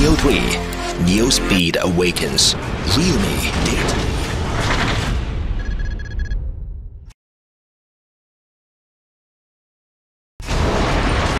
Neo 3, Neo Speed Awakens. Real Me Dare